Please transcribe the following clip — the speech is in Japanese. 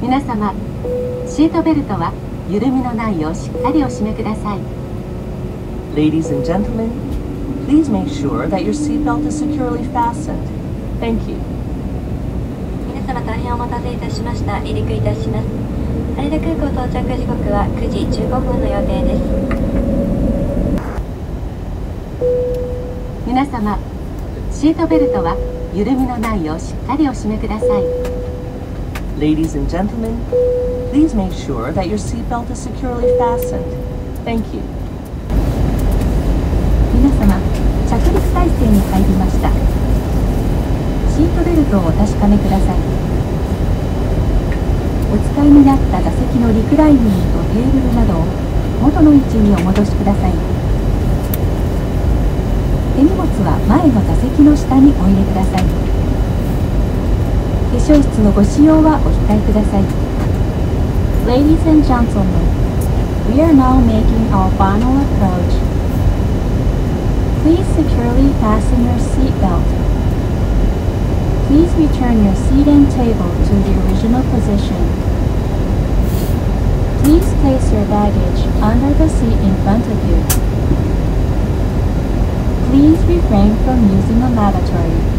皆様シートベルトは緩みのないようしっかりお締めください。Ladies and gentlemen, please make sure that your seatbelt is securely fastened. Thank you. 皆様大変お待たせいたしました。離陸いたします。羽田空港到着時刻は9時15分の予定です。皆様シートベルトは緩みのないようしっかりお締めください Ladies and gentlemen, please make sure that your seatbelt is securely fastened. Thank you. 皆様着陸態勢に入りましたシートベルトをお確かめくださいお使いになった座席のリクライニングとテーブルなどを元の位置にお戻しください手荷物は前の座席の下にお入れください粧室のご使用はお控えください Ladies and gentlemen, we are now making our final approach. Please securely fasten your seatbelt. Please return your seat and table to the original position. Please place your baggage under the seat in front of you. Please refrain from using the lavatory. Thank you.